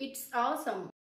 It's awesome.